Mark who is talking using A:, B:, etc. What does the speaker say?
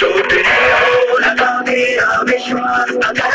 A: टूटने हो लगा मेरा विश्वास अगर